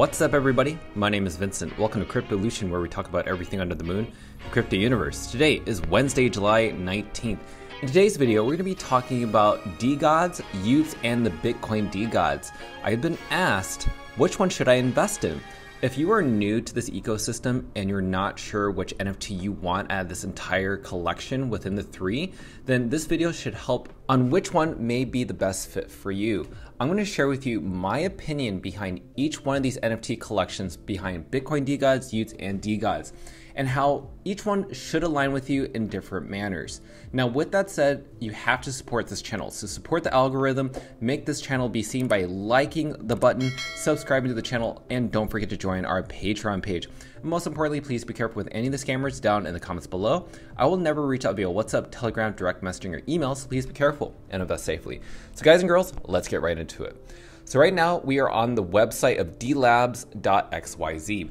What's up, everybody? My name is Vincent. Welcome to Cryptolution, where we talk about everything under the moon, the crypto universe. Today is Wednesday, July 19th. In today's video, we're going to be talking about DeGods, y00ts, and the Bitcoin DeGods. I've been asked, which one should I invest in? If you are new to this ecosystem and you're not sure which NFT you want out of this entire collection within the three, then this video should help on which one may be the best fit for you. I'm going to share with you my opinion behind each one of these NFT collections behind Bitcoin DeGods, y00ts, and DeGods and how each one should align with you in different manners. Now, with that said, you have to support this channel. So, support the algorithm, make this channel be seen by liking the button, subscribing to the channel, and don't forget to join our Patreon page. Most importantly, please be careful with any of the scammers down in the comments below. I will never reach out via WhatsApp, Telegram, direct messaging, or email, so please be careful and invest safely. So, guys and girls, let's get right into it. So, right now, we are on the website of delabs.xyz.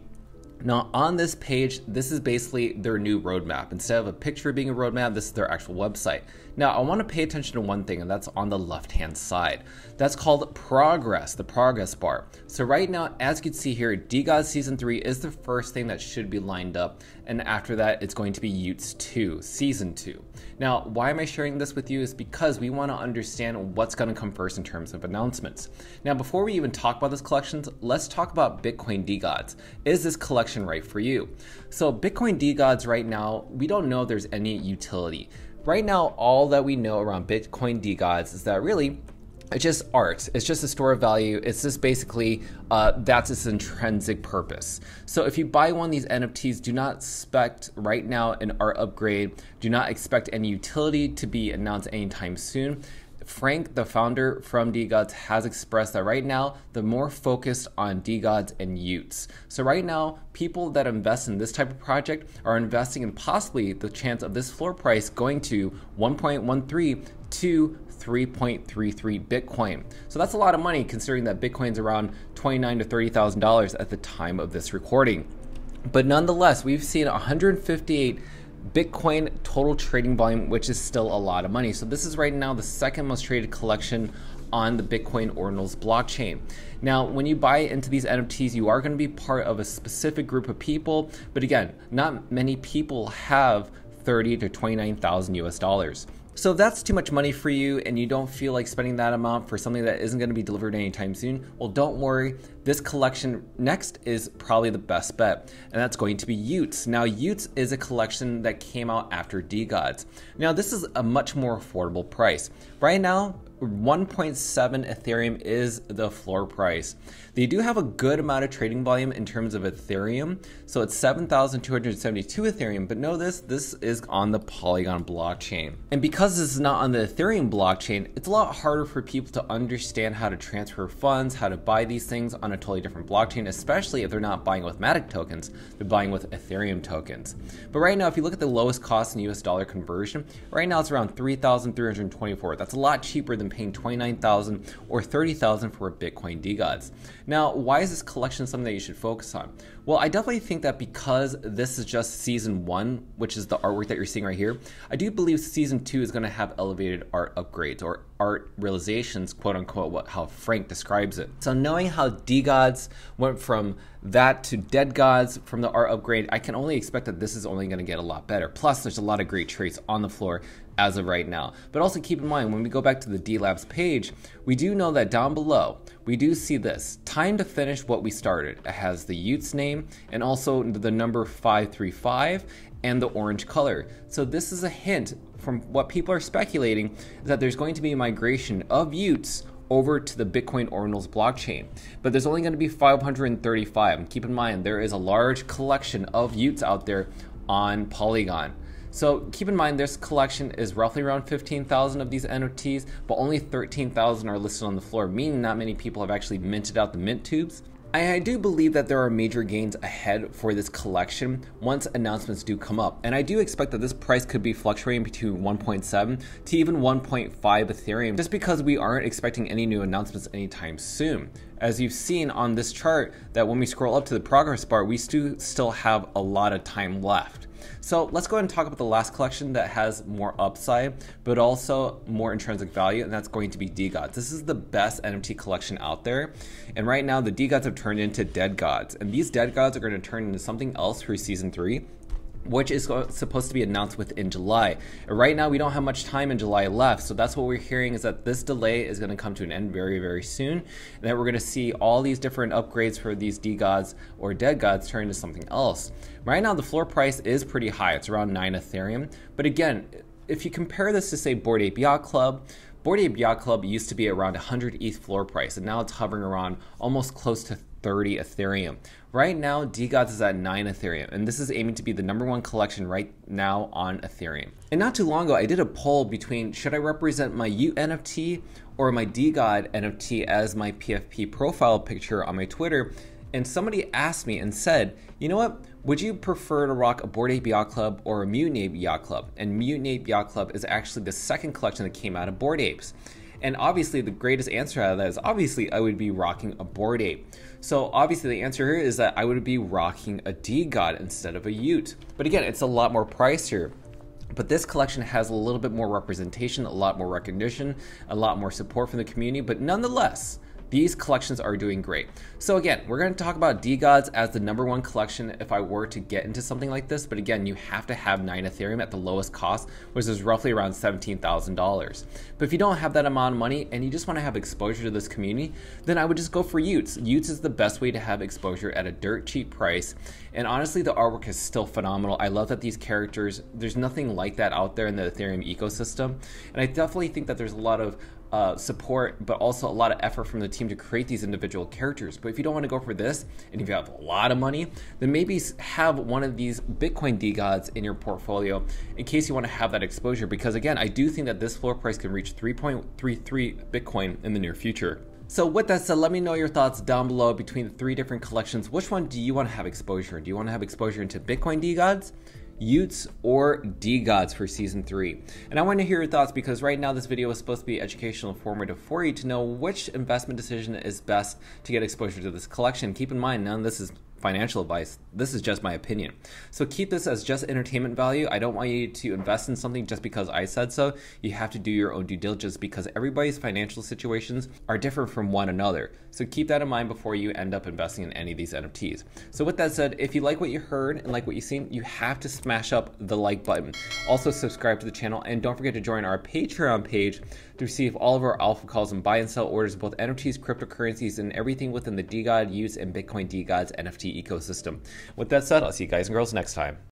Now, on this page, this is basically their new roadmap. Instead of a picture being a roadmap, this is their actual website. Now, I want to pay attention to one thing, and that's on the left hand side. That's called progress, the progress bar. So, right now, as you can see here, DeGod Season 3 is the first thing that should be lined up, and after that, it's going to be y00ts 2, Season 2. Now, why am I sharing this with you? Is because we want to understand what's going to come first in terms of announcements. Now, before we even talk about this collections, let's talk about Bitcoin DeGods. Is this collection right for you? So, Bitcoin DeGods right now, we don't know if there's any utility. Right now, all that we know around Bitcoin DeGods is that really it's just art. It's just a store of value. It's just basically uh, that's its intrinsic purpose. So if you buy one of these NFTs, do not expect right now an art upgrade. Do not expect any utility to be announced anytime soon. Frank, the founder from DeGods, has expressed that right now they're more focused on DeGods and y00ts. So right now, people that invest in this type of project are investing in possibly the chance of this floor price going to 1.13 to 3.33 Bitcoin. So that's a lot of money considering that Bitcoin's around 29 to $30,000 at the time of this recording. But nonetheless, we've seen 158 Bitcoin total trading volume, which is still a lot of money. So this is right now the second most traded collection on the Bitcoin Ordinals blockchain. Now, when you buy into these NFTs, you are going to be part of a specific group of people, but again, not many people have 30 to 29,000 US dollars. So if that's too much money for you and you don't feel like spending that amount for something that isn't going to be delivered anytime soon, well, don't worry. This collection next is probably the best bet, and that's going to be y00ts. Now, y00ts is a collection that came out after DeGods. Now, this is a much more affordable price. Right now, 1.7 Ethereum is the floor price. They do have a good amount of trading volume in terms of Ethereum. So it's 7,272 Ethereum, but know this, this is on the Polygon blockchain. And because this is not on the Ethereum blockchain, it's a lot harder for people to understand how to transfer funds, how to buy these things on a totally different blockchain, especially if they're not buying with Matic tokens, they're buying with Ethereum tokens. But right now, if you look at the lowest cost in US dollar conversion, right now it's around 3,324. That's a lot cheaper than paying 29,000 or 30,000 for a Bitcoin DeGods. Now, why is this collection something that you should focus on? Well, I definitely think that because this is just season one, which is the artwork that you're seeing right here, I do believe season two is going to have elevated art upgrades or art realizations, quote unquote, what, how Frank describes it. So, knowing how DeGods went from that to Dead Gods from the art upgrade, I can only expect that this is only going to get a lot better. Plus, there's a lot of great traits on the floor as of right now. But also keep in mind, when we go back to the DeLabs page, we do know that down below, we do see this time to finish what we started. It has the y00ts name and also the number 535 and the orange color. So this is a hint from what people are speculating that there's going to be a migration of y00ts over to the Bitcoin Ordinals blockchain. But there's only going to be 535. And keep in mind, there is a large collection of y00ts out there on Polygon. So keep in mind this collection is roughly around 15,000 of these NFTs, but only 13,000 are listed on the floor, meaning not many people have actually minted out the mint tubes. I do believe that there are major gains ahead for this collection once announcements do come up. And I do expect that this price could be fluctuating between 1.7 to even 1.5 Ethereum just because we aren't expecting any new announcements anytime soon. As you've seen on this chart that when we scroll up to the progress bar, we still still have a lot of time left. So let's go ahead and talk about the last collection that has more upside, but also more intrinsic value, and that's going to be DeGods. This is the best NFT collection out there, and right now the DeGods have turned into Dead Gods, and these Dead Gods are going to turn into something else for Season 3 which is supposed to be announced within July. Right now, we don't have much time in July left, so that's what we're hearing is that this delay is going to come to an end very, very soon, and that we're going to see all these different upgrades for these DeGods or dead gods turn into something else. Right now, the floor price is pretty high; it's around nine Ethereum. But again, if you compare this to say Bored Ape Yacht Club, Bored Ape Yacht Club used to be around 100 ETH floor price, and now it's hovering around almost close to 30 Ethereum. Right now, DeGods is at 9 Ethereum, and this is aiming to be the number one collection right now on Ethereum. And not too long ago, I did a poll between should I represent my U NFT or my DeGod NFT as my PFP profile picture on my Twitter, and somebody asked me and said, you know what? Would you prefer to rock a Bored Ape Yacht Club or a Mutant Ape Yacht Club? And Mutant Ape Yacht Club is actually the second collection that came out of Bored Apes. And obviously, the greatest answer out of that is obviously I would be rocking a Bored Ape. So obviously, the answer here is that I would be rocking a DeGod instead of a y00t. But again, it's a lot more pricier. But this collection has a little bit more representation, a lot more recognition, a lot more support from the community. But nonetheless, these collections are doing great. So again, we're going to talk about DeGods as the number one collection if I were to get into something like this. But again, you have to have 9 Ethereum at the lowest cost, which is roughly around $17,000. But if you don't have that amount of money and you just want to have exposure to this community, then I would just go for y00ts. y00ts is the best way to have exposure at a dirt cheap price. And honestly, the artwork is still phenomenal. I love that these characters, there's nothing like that out there in the Ethereum ecosystem. And I definitely think that there's a lot of uh, support, but also a lot of effort from the team to create these individual characters. But if you don't want to go for this, and if you have a lot of money, then maybe have one of these Bitcoin DeGods in your portfolio in case you want to have that exposure. Because again, I do think that this floor price can reach 3.33 Bitcoin in the near future. So with that said, let me know your thoughts down below between the three different collections. Which one do you want to have exposure? Do you want to have exposure into Bitcoin DeGods? Utes or DeGods for season three. And I want to hear your thoughts because right now this video is supposed to be educational informative for you to know which investment decision is best to get exposure to this collection. Keep in mind, none of this is financial advice. This is just my opinion. So keep this as just entertainment value. I don't want you to invest in something just because I said so. You have to do your own due diligence because everybody's financial situations are different from one another. So keep that in mind before you end up investing in any of these NFTs. So with that said, if you like what you heard and like what you've seen, you have to smash up the like button. Also subscribe to the channel and don't forget to join our Patreon page to receive all of our alpha calls and buy and sell orders both NFTs, cryptocurrencies, and everything within the DeGod use and Bitcoin DeGods Ecosystem. With that said, I'll see you guys and girls next time.